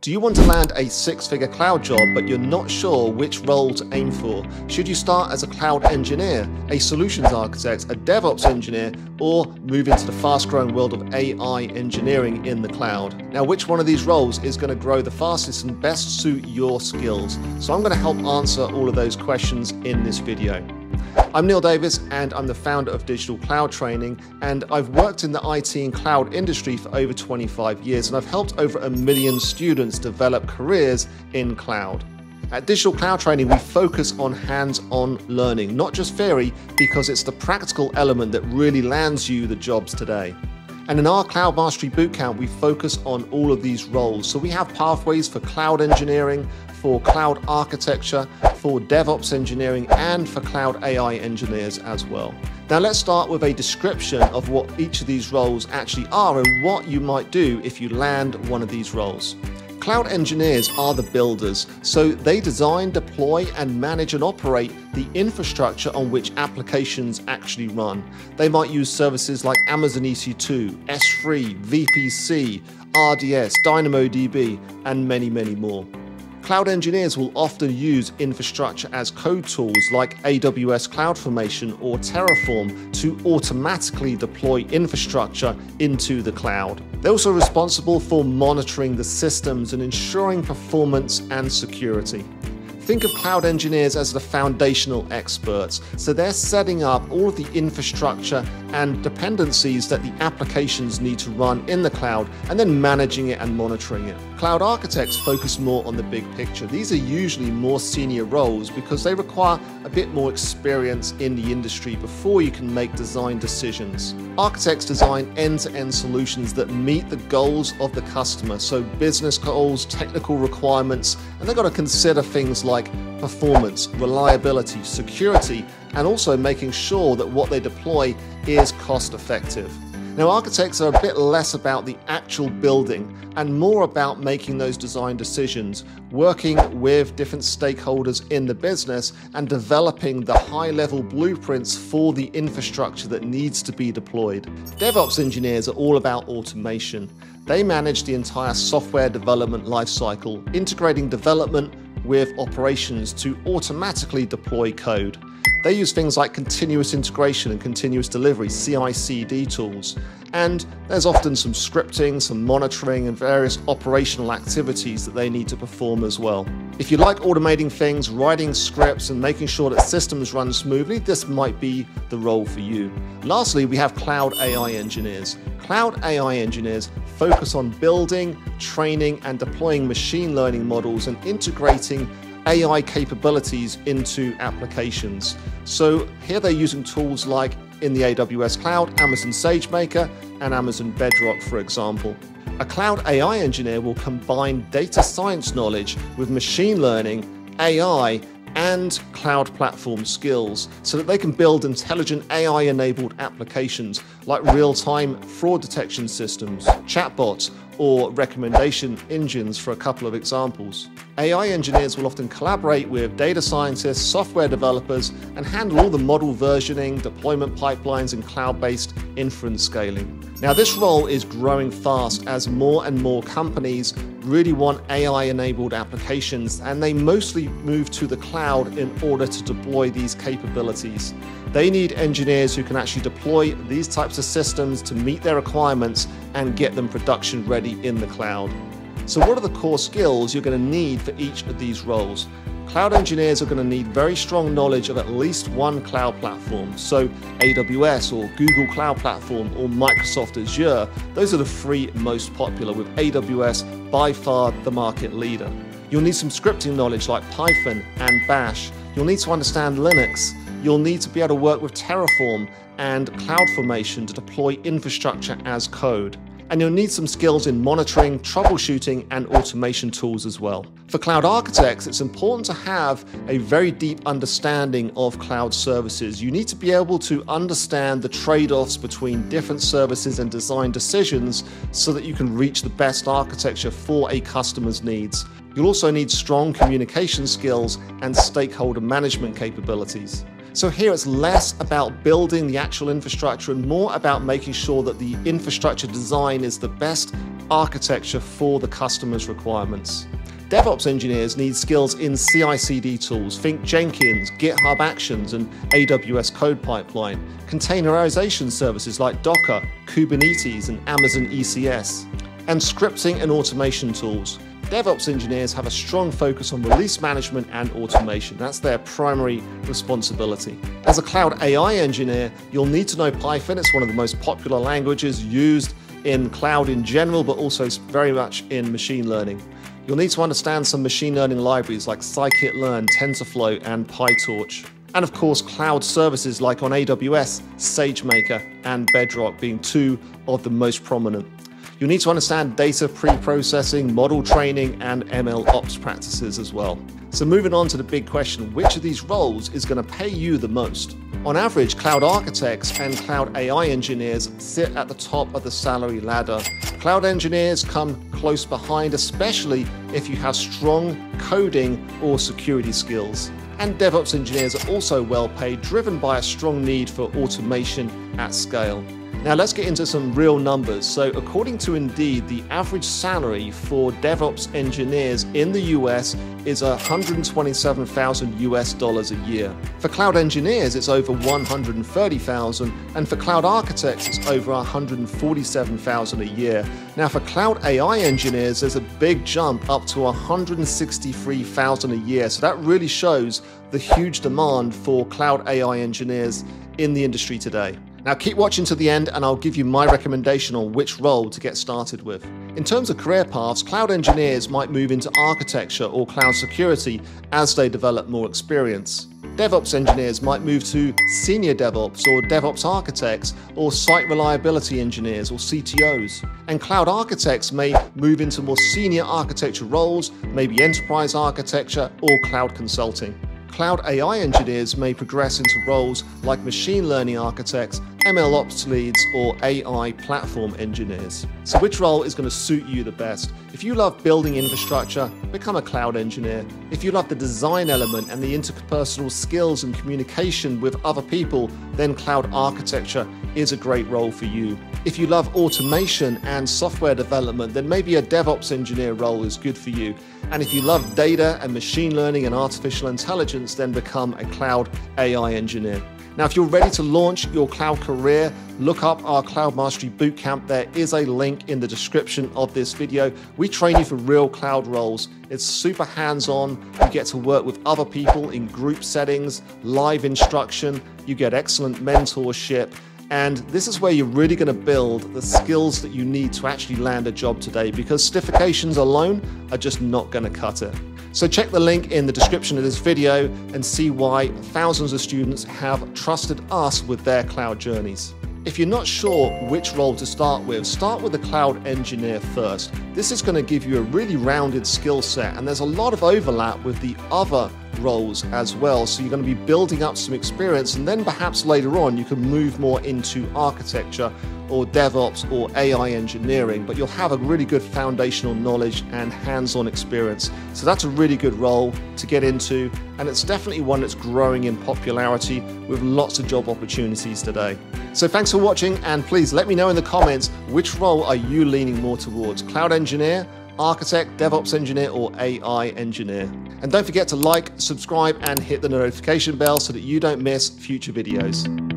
Do you want to land a six figure cloud job, but you're not sure which role to aim for? Should you start as a cloud engineer, a solutions architect, a DevOps engineer, or move into the fast growing world of AI engineering in the cloud? Now, which one of these roles is going to grow the fastest and best suit your skills? So, I'm going to help answer all of those questions in this video. I'm Neal Davis and I'm the founder of Digital Cloud Training and I've worked in the IT and cloud industry for over 25 years and I've helped over a million students develop careers in cloud. At Digital Cloud Training, we focus on hands-on learning, not just theory, because it's the practical element that really lands you the jobs today. And in our Cloud Mastery Bootcamp, we focus on all of these roles. So we have pathways for cloud engineering, for cloud architecture, for DevOps engineering, and for cloud AI engineers as well. Now let's start with a description of what each of these roles actually are and what you might do if you land one of these roles. Cloud engineers are the builders, so they design, deploy, and manage and operate the infrastructure on which applications actually run. They might use services like Amazon EC2, S3, VPC, RDS, DynamoDB, and many, many more. Cloud engineers will often use infrastructure as code tools like AWS CloudFormation or Terraform to automatically deploy infrastructure into the cloud. They're also responsible for monitoring the systems and ensuring performance and security. Think of cloud engineers as the foundational experts. So they're setting up all of the infrastructure and dependencies that the applications need to run in the cloud and then managing it and monitoring it. Cloud architects focus more on the big picture. These are usually more senior roles because they require a bit more experience in the industry before you can make design decisions. Architects design end to end solutions that meet the goals of the customer, so business goals, technical requirements, and they've got to consider things like like performance, reliability, security, and also making sure that what they deploy is cost effective. Now, architects are a bit less about the actual building and more about making those design decisions, working with different stakeholders in the business and developing the high level blueprints for the infrastructure that needs to be deployed. DevOps engineers are all about automation. They manage the entire software development lifecycle, integrating development, with operations to automatically deploy code. They use things like continuous integration and continuous delivery, CI CD tools. And there's often some scripting, some monitoring, and various operational activities that they need to perform as well. If you like automating things, writing scripts, and making sure that systems run smoothly, this might be the role for you. Lastly, we have cloud AI engineers. Cloud AI engineers focus on building, training, and deploying machine learning models and integrating AI capabilities into applications. So here they're using tools like in the AWS cloud, Amazon SageMaker, and Amazon Bedrock, for example. A cloud AI engineer will combine data science knowledge with machine learning, AI, and cloud platform skills so that they can build intelligent AI enabled applications like real time fraud detection systems, chatbots, or recommendation engines for a couple of examples. AI engineers will often collaborate with data scientists, software developers, and handle all the model versioning, deployment pipelines, and cloud based inference scaling. Now, this role is growing fast as more and more companies really want AI enabled applications, and they mostly move to the cloud in order to deploy these capabilities. They need engineers who can actually deploy these types of systems to meet their requirements and get them production ready in the cloud. So, what are the core skills you're going to need for each of these roles? Cloud engineers are going to need very strong knowledge of at least one cloud platform. So, AWS or Google Cloud Platform or Microsoft Azure, those are the three most popular, with AWS by far the market leader. You'll need some scripting knowledge like Python and Bash. You'll need to understand Linux. You'll need to be able to work with Terraform and CloudFormation to deploy infrastructure as code and you'll need some skills in monitoring, troubleshooting, and automation tools as well. For cloud architects, it's important to have a very deep understanding of cloud services. You need to be able to understand the trade offs between different services and design decisions so that you can reach the best architecture for a customer's needs. You'll also need strong communication skills and stakeholder management capabilities. So here it's less about building the actual infrastructure and more about making sure that the infrastructure design is the best architecture for the customer's requirements. DevOps engineers need skills in CI CD tools, think Jenkins, GitHub Actions, and AWS Code Pipeline, containerization services like Docker, Kubernetes, and Amazon ECS, and scripting and automation tools. DevOps engineers have a strong focus on release management and automation. That's their primary responsibility. As a cloud AI engineer, you'll need to know Python. It's one of the most popular languages used in cloud in general, but also very much in machine learning. You'll need to understand some machine learning libraries like scikit-learn, TensorFlow, and PyTorch. And of course, cloud services like on AWS, SageMaker, and Bedrock being two of the most prominent. You'll need to understand data pre-processing, model training, and ML ops practices as well. So moving on to the big question, which of these roles is going to pay you the most? On average, cloud architects and cloud AI engineers sit at the top of the salary ladder. Cloud engineers come close behind, especially if you have strong coding or security skills. And DevOps engineers are also well paid, driven by a strong need for automation at scale. Now let's get into some real numbers. So according to Indeed, the average salary for DevOps engineers in the US is 127,000 US dollars a year. For cloud engineers, it's over 130,000, and for cloud architects, it's over 147,000 a year. Now for cloud AI engineers, there's a big jump up to 163,000 a year. So that really shows the huge demand for cloud AI engineers in the industry today. Now keep watching to the end and I'll give you my recommendation on which role to get started with. In terms of career paths, cloud engineers might move into architecture or cloud security as they develop more experience. DevOps engineers might move to senior DevOps or DevOps architects or site reliability engineers or CTOs. And cloud architects may move into more senior architecture roles, maybe enterprise architecture or cloud consulting. Cloud AI engineers may progress into roles like machine learning architects, ML ops leads, or AI platform engineers. So, which role is going to suit you the best? If you love building infrastructure, become a cloud engineer. If you love the design element and the interpersonal skills and communication with other people, then cloud architecture is a great role for you. If you love automation and software development, then maybe a DevOps engineer role is good for you. And if you love data and machine learning and artificial intelligence, then become a cloud AI engineer. Now, if you're ready to launch your cloud career, look up our Cloud Mastery Bootcamp. There is a link in the description of this video. We train you for real cloud roles. It's super hands-on. You get to work with other people in group settings, live instruction. You get excellent mentorship. And this is where you're really going to build the skills that you need to actually land a job today because certifications alone are just not going to cut it. So check the link in the description of this video and see why thousands of students have trusted us with their cloud journeys. If you're not sure which role to start with, start with the cloud engineer first. This is going to give you a really rounded skill set and there's a lot of overlap with the other roles as well. So you're going to be building up some experience and then perhaps later on you can move more into architecture or DevOps or AI engineering, but you'll have a really good foundational knowledge and hands-on experience. So that's a really good role to get into and it's definitely one that's growing in popularity with lots of job opportunities today. So thanks for watching and please let me know in the comments which role are you leaning more towards, cloud engineer, architect, DevOps engineer, or AI engineer. And don't forget to like, subscribe, and hit the notification bell so that you don't miss future videos.